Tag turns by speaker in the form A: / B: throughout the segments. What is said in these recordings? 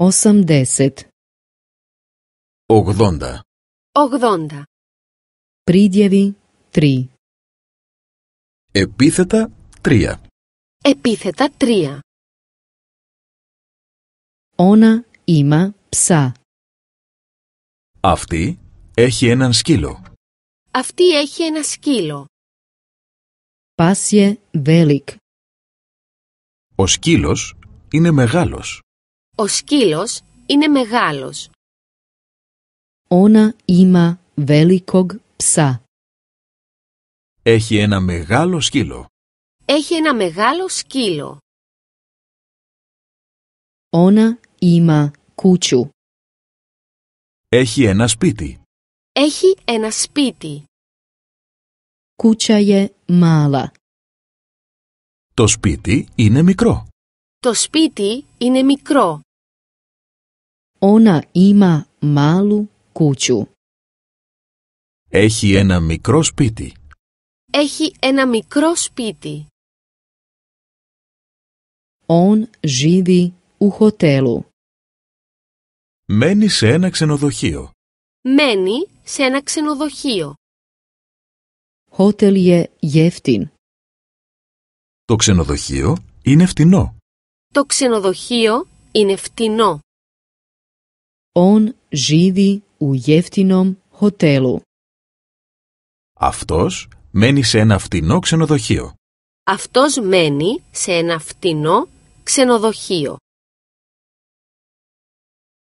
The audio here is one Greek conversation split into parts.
A: 80.
B: 80.
C: 80.
A: Pridjevi 3.
B: Επίθετα 3.
C: Επίθετα 3.
A: Ona ima psa.
B: Αυτή έχει έναν σκύλο.
C: Αυτή έχει ένα σκύλο.
A: Pas je velik.
B: Ο σκύλος είναι μεγάλος.
C: Ο σκύλος είναι μεγάλος.
A: Ona ima velikog psa.
B: Έχει ένα μεγάλο σκύλο.
C: Έχει ένα μεγάλο σκύλο.
A: Ona ima kuću.
B: Έχει ένα σπίτι.
C: Έχει ένα σπίτι.
A: Kuća je mala.
B: Το σπίτι είναι μικρό.
C: Το σπίτι είναι μικρό.
A: Ona ima malu kuću.
B: Έχει ένα μικρό σπίτι.
C: Έχει ένα μικρό σπίτι.
A: On živi u hotelu.
B: Μένει σε ένα ξενοδοχείο.
C: Μένει σε ένα ξενοδοχείο.
A: Hotel je jeftin.
B: Το ξενοδοχείο είναι φτηνό.
C: Το ξενοδοχείο είναι φτηνό.
A: On živi u jeftinom hotelu.
B: Αυτός μένει σε ένα φτηνό ξενοδοχείο.
C: Αυτός μένει σε ένα φτηνό ξενοδοχείο.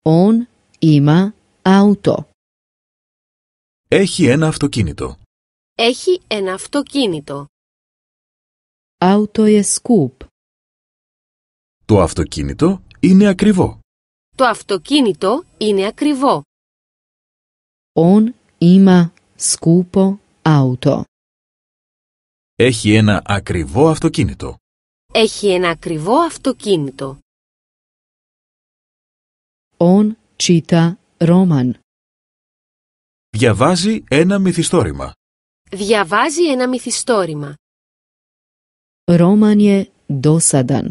A: On ima auto.
B: Έχει ένα αυτοκίνητο.
C: Έχει ένα αυτοκίνητο.
A: Auto je skup.
B: Το αυτοκίνητο είναι ακριβό.
C: Το αυτοκίνητο είναι ακριβό.
A: On ima skupo auto.
B: Έχει ένα ακριβό αυτοκίνητο.
C: Έχει ένα ακριβό αυτοκίνητο.
A: On čita roman.
B: Διαβάζει ένα μυθιστόρημα.
C: Διαβάζει ένα μυθιστόρημα.
A: Roman je dosadan.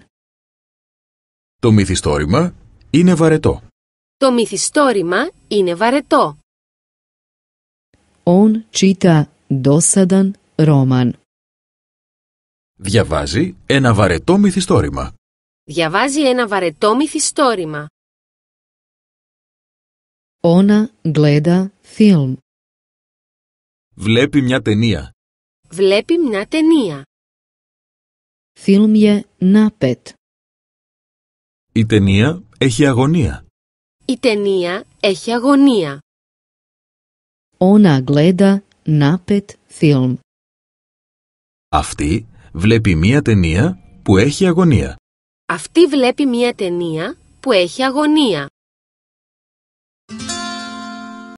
B: Το μυθιστόρημα είναι βαρετό.
C: Το μυθιστόρημα είναι βαρετό.
A: On čita dosadan roman.
B: Διαβάζει ένα βαρετό μυθιστόρημα.
C: Διαβάζει ένα βαρετό μυθιστόρημα.
A: Ona gleda film.
B: Βλέπει μια ταινία.
C: Βλέπει μια ταινία.
A: Film je napet.
B: Η ταινία έχει αγωνία.
C: Η ταινία έχει αγωνία.
A: Ona gleda napet film.
B: Αυτή βλέπει μια ταινία που έχει αγωνία.
C: Αυτή βλέπει μια ταινία που έχει αγωνία.